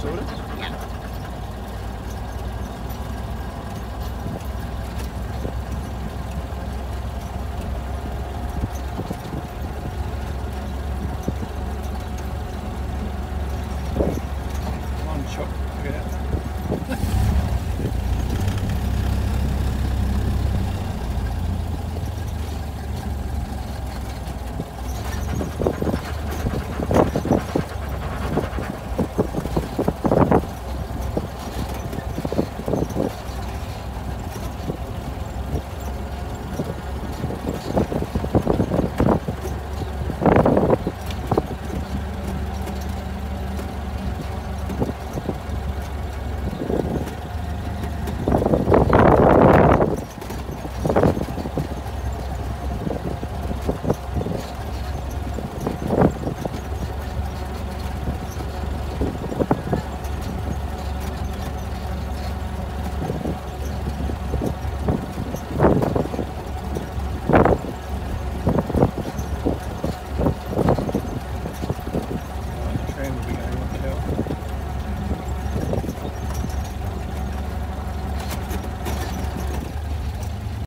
soda? Yeah. One shot, look at that. window.